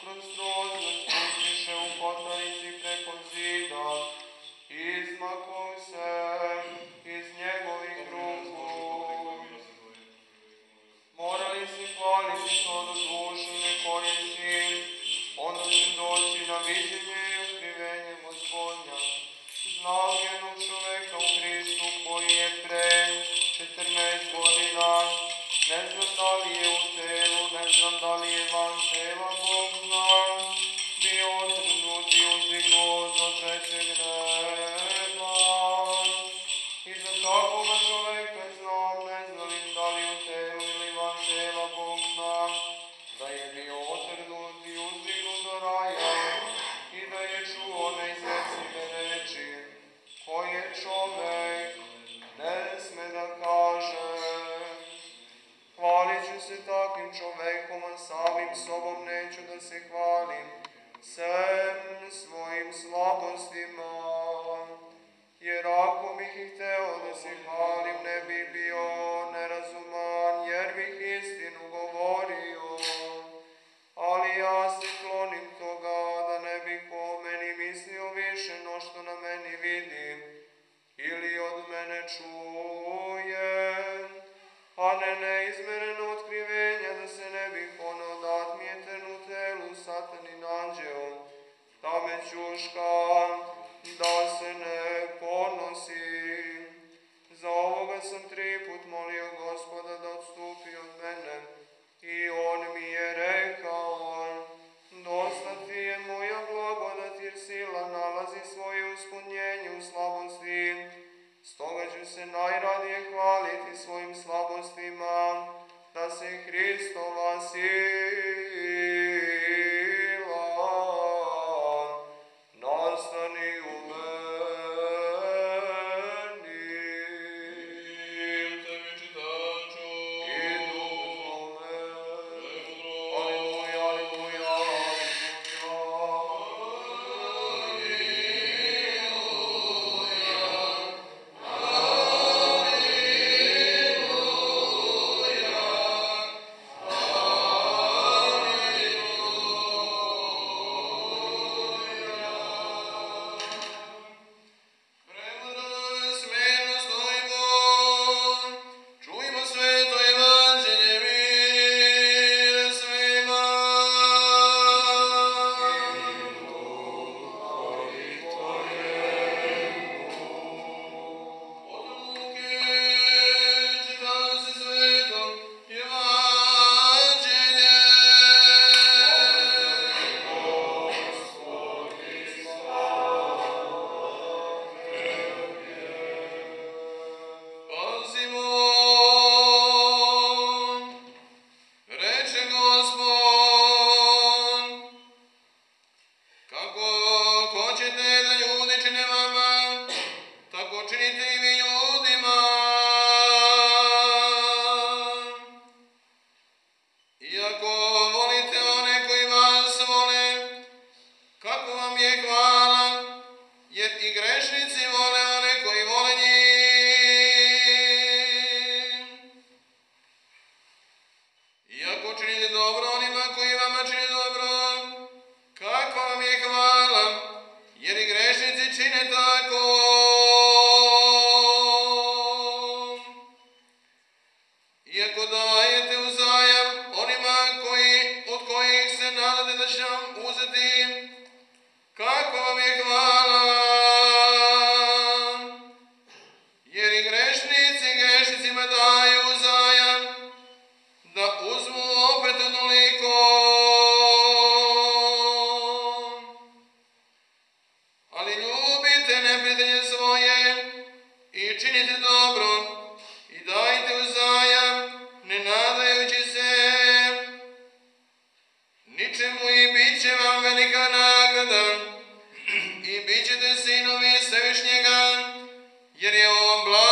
kroz prozor spustiše u kotarici preko zida, izmakao se iz njegovih ruku. Morali se hvaliti što do dušu ne koristim, onda će doći na viđenje i otkrivenje gospodnja. Znao jednog čoveka u Hristu koji je pre neizmereno otkrivenja da se ne bih ono da atmijeten u telu satanin anđeo, da me ćuška, da se ne ponosim. Za ovoga sam tri put molio gospoda da odstupi od mene i on mi je rekao, dosta ti je moja blagodat jer sila nalazi svoje uspunjenje u slabosti. Stoga ću se najradije hvaliti svojim slabostima, da se Hristova sila Iako činite dobro onima koji vama čini dobro, kako vam je hvala, jer i grešnici čine tako. Iako dajete uzajam onima koji, od kojih se nadate da će vam uzeti, kako vam je hvala, jer i grešnici grešnicima daju da uzmu opet onoliko. Ali ljubite neprijatelje svoje i činite dobro i dajte uzajam, ne nadajući se ničemu i bit će vam velika nagrada i bit ćete sinovi Svevišnjega, jer je on blag